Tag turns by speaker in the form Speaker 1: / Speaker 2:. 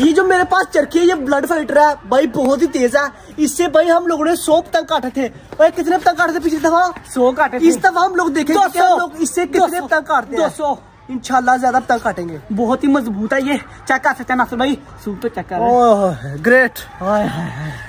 Speaker 1: ये जो मेरे पास चरखी है ये ब्लड फ़िल्टर है। भाई बहुत ही तेज है। इससे भाई हम लोगों ने सौ पतंग काटे थे। भाई कितने पतंग काटे थे पिछली दफ़ा?
Speaker 2: सौ काटे
Speaker 1: इस दफ़ा हम लोग देखेंगे कि हम लोग इससे कितने पतंग काटते हैं।
Speaker 2: दो सौ।
Speaker 1: इंशाल्लाह ज़्यादा पतंग काटेंगे।
Speaker 2: बहुत ही मज़बूत है ये। चेक कर सकते हैं नासिर भाई। सूट तो चेक कर
Speaker 1: ग्रेट हाय हाय हाय